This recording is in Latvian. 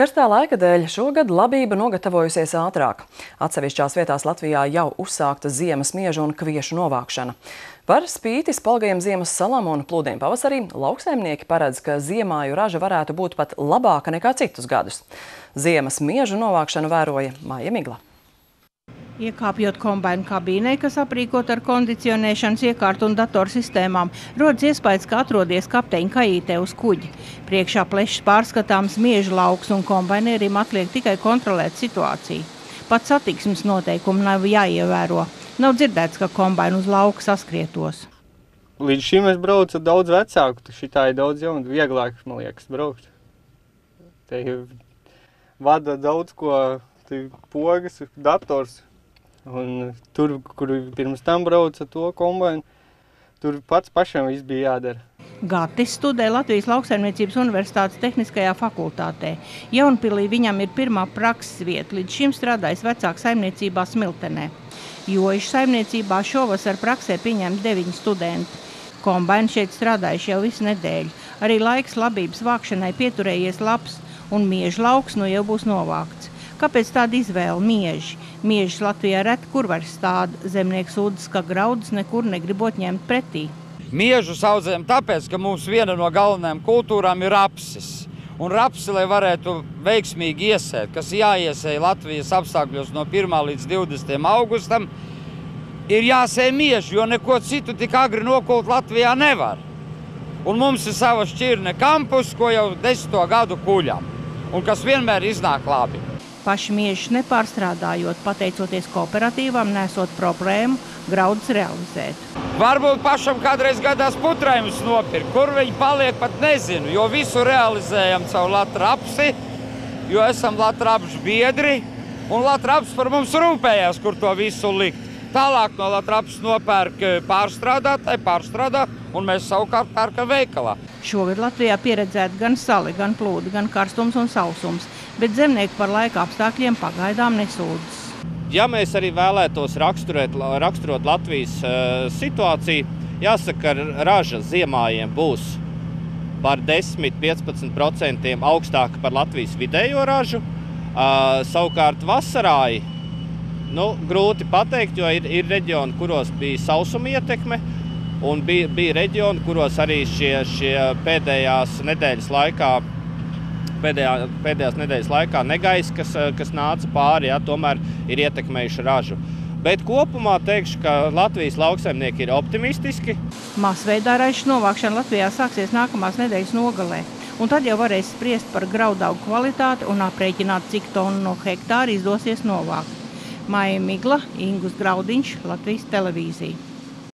Karstā laika dēļ šogad labība nogatavojusies ātrāk. Atsevišķās vietās Latvijā jau uzsākta ziemas miežu un kviešu novākšana. Par spīti spalgajiem ziemas salam un plūdiem pavasarī lauksaimnieki paredz, ka ziemāju raža varētu būt pat labāka nekā citus gadus. Ziemas miežu novākšanu vēroja Māja Migla. Iekāpjot kombināciju kabīnē, kas aprīkot ar kondicionēšanas iekārtu un datorsistēmām, rodas iespējas, ka atrodies kapteiņa kajītē uz kuģa. Priekšā plešs pārskatāms mieža lauks un kombainierim atliek tikai kontrolēt situāciju. Pat satiksmes noteikumi nav jāievēro. Nav dzirdēts, ka kombaina uz lauka saskrietos. Līdz šim es braucu daudz vecāku, šitā ir daudz jaunu, vieglāk, man liekas, braukt. Te vada daudz ko, te pogas, dators, Un tur, kur pirms tam brauca to kombināciju, tur pats pašam viss bija jādara. Gatis studē Latvijas Lauksaimniecības Universitātes Tehniskajā fakultātē. Jaunpilī viņam ir pirmā prakses vieta, līdz šim strādājis vecāku saimniecībā Smiltenē. Joišu saimniecībā šovasar praksē pieņemti deviņi studenti. Kombaini šeit strādājuši jau visu nedēļu. Arī laiks labības vākšanai pieturējies labs, un mieža lauks nu jau būs novākts. Kāpēc tāda izvēle mieži? Miežas Latvijā reti kur var stāt. Zemnieks sūdzas, ka graudus nekur negribot ņemt pretī. Miežu audzējam tāpēc, ka mums viena no galvenajām kultūrām ir rapsis. Un rapsi, lai varētu veiksmīgi iesēt, kas jāiesēja Latvijas apstākļos no 1. līdz 20. augustam, ir jāsēj mieži, jo neko citu tik agri nokult Latvijā nevar. Un mums ir sava šķirne kampus, ko jau desmito gadu kuļam, un kas vienmēr iznāk labi paši miežus nepārstrādājot, pateicoties kooperatīvām, nesot problēmu graudus realizēt. Varbūt pašam kādreiz gadās putraimus nopirkt, kur viņi paliek, pat nezinu, jo visu realizējam caur Latviju, jo esam Latvijas biedri, un Latvijas par mums rūpējās, kur to visu likt. Tālāk no Latvijas nopērk eh, pārstrādātāji, pārstrādā, un mēs savukārt pērkam veikalā. Šogad Latvijā pieredzēta gan sali, gan plūdi, gan karstums un sausums, bet zemnieki par laika apstākļiem pagaidām nesūdzas. Ja mēs arī vēlētos raksturēt, raksturot Latvijas uh, situāciju, jāsaka, ka raža ziemājiem būs par 10-15% augstāka par Latvijas vidējo ražu. Uh, savukārt vasarā nu, grūti pateikt, jo ir, ir reģioni, kuros bija sausuma ietekme, un bija, bija reģioni, kuros arī šie, šie pēdējās nedēļas laikā pēdējā, pēdējās nedēļas laikā negaiss, kas, kas nāca pāri, ja, tomēr ir ietekmējuši ražu. Bet kopumā teikšu, ka Latvijas lauksaimnieki ir optimistiski. Masveidā ražas novākšana Latvijā sāksies nākamās nedēļas nogalē. Un tad jau varēs spriest par graudaugu kvalitāti un aprēķināt, cik tonu no hektāra izdosies novākt. Maija Migla, Ingus Graudiņš, Latvijas televīzija.